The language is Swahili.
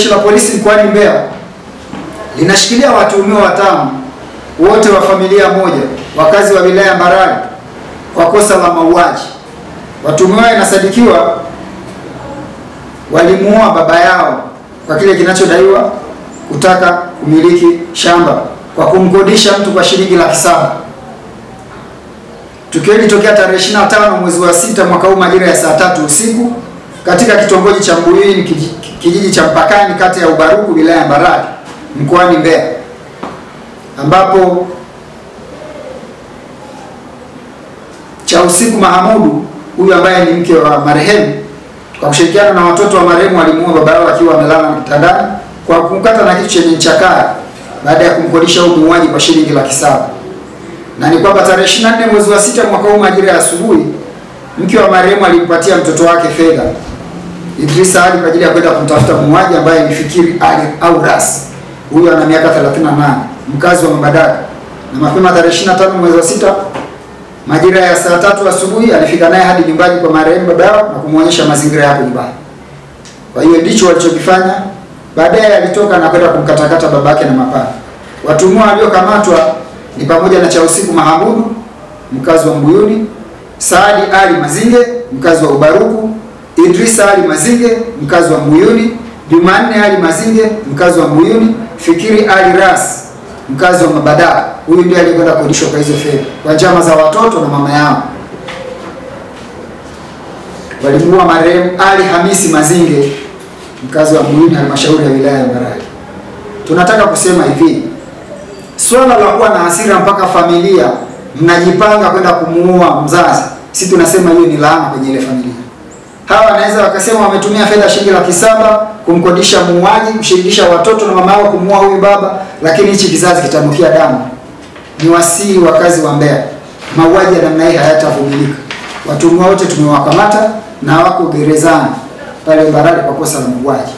Jeshi la Polisi mkoani Mbeya linashikilia watuhumiwa watano wote wa familia moja wakazi wa wilaya Mbarali kwa kosa la mauaji. Watuhumiwa inasadikiwa walimuua baba yao kwa kile kinachodaiwa kutaka kumiliki shamba kwa kumkodisha mtu kwa shilingi laki saba. Tukio hili litokea tarehe 25 mwezi wa sita mwaka huu majira ya saa tatu usiku katika kitongoji cha Mbuyuni kijiji cha mpakani kati ya Ubaruku wilaya ya Mbarali mkoani Mbeya ambapo cha usiku Mahamudu huyu ambaye ni mke wa marehemu kwa kushirikiana na watoto wa marehemu walimuua baba yao akiwa amelala kitandani kwa kumkata na kitu chenye ncha kali baada ya kumkodisha huyu muuaji kwa shilingi laki saba. Na ni kwamba tarehe 24 mwezi wa sita mwaka huu majira ya asubuhi mke wa marehemu alimpatia mtoto wake fedha Idrisa Ali kwa ajili ya kwenda kumtafuta muuaji ambaye ni Fikiri Ali au Ras. Huyu ana miaka 38, mkazi wa Mbadala. Na mapema tarehe 25 mwezi wa sita majira ya saa tatu asubuhi alifika naye hadi nyumbani kwa marehemu baba yao na kumwonyesha mazingira yake nyumbani. Kwa hiyo ndicho walichokifanya. Baadaye alitoka na kwenda kumkatakata babake na mapanga. Watumwa waliokamatwa ni pamoja na Chausiku Mahamudu mkazi wa Mbuyuni, Saadi Ali Mazinge mkazi wa Ubaruku, Idrisa Ali Mazinge mkazi wa Mbuyuni, Jumanne Ali Mazinge mkazi wa Mbuyuni, Fikiri Ali Ras mkazi wa Mabadala. Huyu ndiye aliyekwenda kukodishwa kwa hizo fedha kwa njama za watoto na mama yao. Walimuua marehemu Ali Hamisi Mazinge mkazi wa Mbuyuni, halmashauri ya wilaya ya Mbarali. Tunataka kusema hivi, swala la kuwa na hasira mpaka familia mnajipanga kwenda kumuua mzazi, si tunasema hiyo ni laana kwenye ile familia. Hawa wanaweza wakasema wametumia fedha shilingi laki saba kumkodisha muuaji, kushirikisha watoto na mama yao kumuua huyu baba, lakini hichi kizazi kitanukia damu. Ni wasii wakazi wa Mbeya, mauaji ya namna hii hayatavumilika. Watuhumiwa wote tumewakamata na wako gerezani pale Mbarali kwa kosa la mauaji.